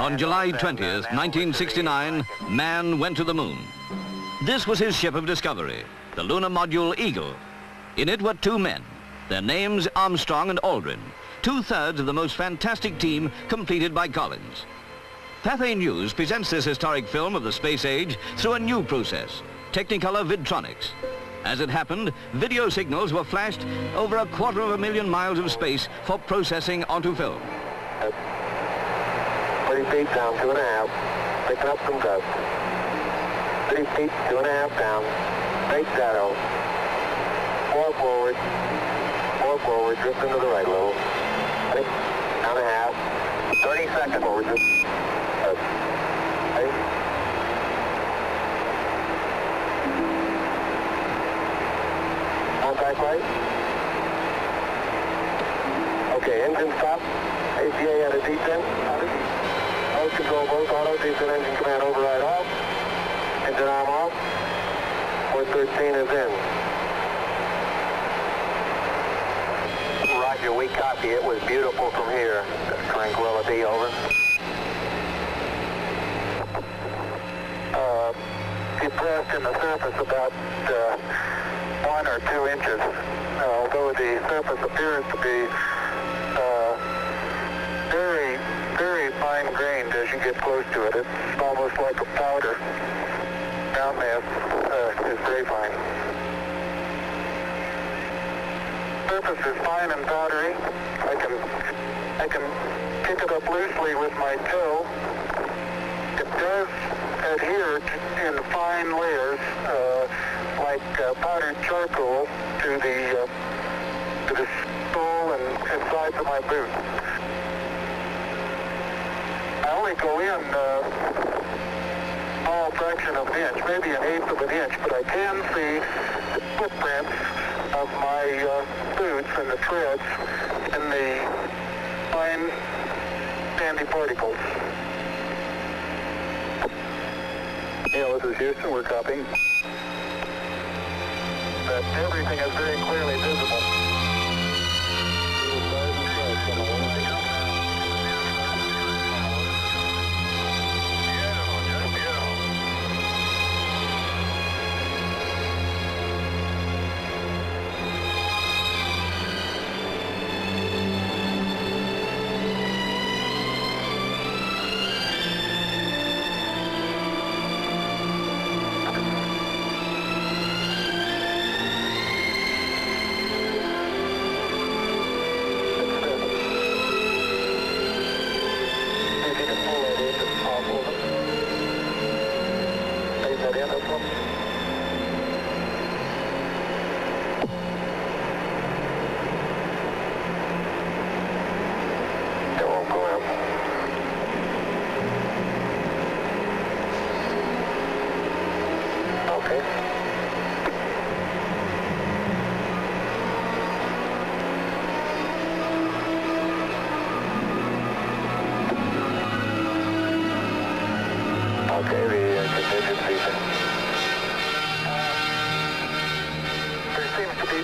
On July 20th, 1969, man went to the moon. This was his ship of discovery, the lunar module Eagle. In it were two men, their names Armstrong and Aldrin, two-thirds of the most fantastic team completed by Collins. Pathé News presents this historic film of the space age through a new process, Technicolor Vidtronics. As it happened, video signals were flashed over a quarter of a million miles of space for processing onto film. 30 feet down, two and a half, picking up some dust. 30 feet, two and a half down, straight shadow. Four forward, four forward, drift into the right a little. Six, down a half, 30 seconds forward, uh, eight. Contact light. Okay, engine stop. ACA out of detent. Control both auto, descent engine command override off. Engine arm off. 413 is in. Roger, we copy. It was beautiful from here. Tranquility, over. Uh, depressed in the surface about uh, one or two inches, uh, although the surface appears to be uh, very, very fine-grained as you get close to it. It's almost like a powder. Ground mass uh, is very fine. Surface is fine and powdery. I can, I can pick it up loosely with my toe. It does adhere to, in fine layers, uh, like uh, powdered charcoal, to the uh, to the sole and, and sides of my boot. Only go in uh, all fraction of an inch, maybe an eighth of an inch, but I can see the footprints of my uh, boots and the treads and the fine sandy particles. Yeah, this is Houston. We're copying. That everything is very clearly visible. Leave that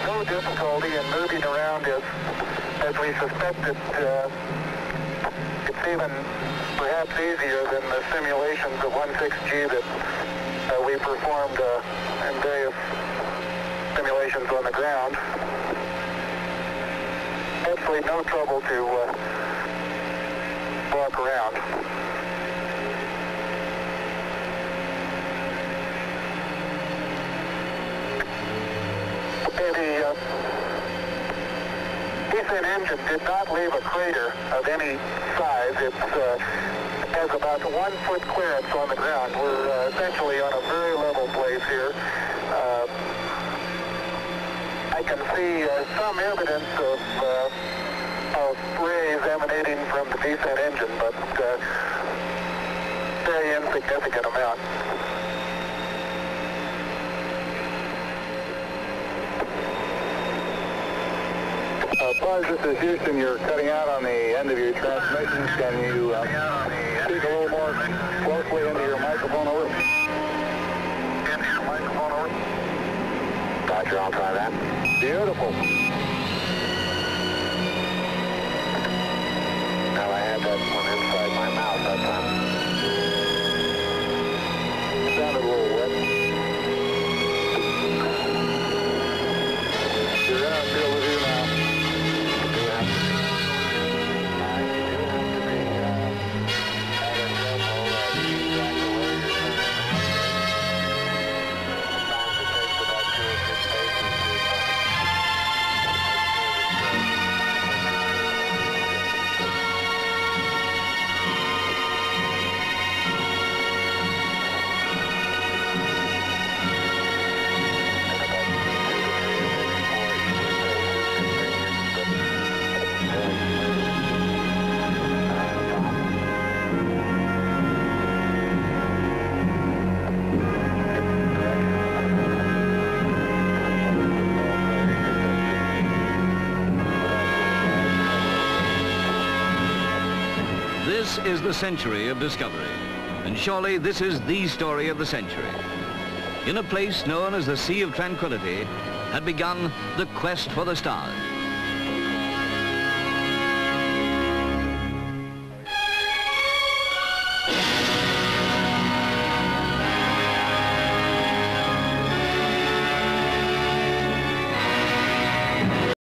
no difficulty in moving around as, as we suspected. Uh, it's even perhaps easier than the simulations of 1/6 G that uh, we performed uh, in various simulations on the ground. Absolutely no trouble to uh, walk around. The uh, descent engine did not leave a crater of any size. It uh, has about one foot clearance on the ground. We're uh, essentially on a very level place here. Uh, I can see uh, some evidence of, uh, of rays emanating from the descent engine, but uh, very insignificant amount. Buzz, this is Houston. You're cutting out on the end of your transmission. Can you uh, speak a little more closely into your microphone over? Into your microphone over. Roger, I'll try that. Beautiful. This is the century of discovery, and surely this is the story of the century. In a place known as the Sea of Tranquility had begun the quest for the stars.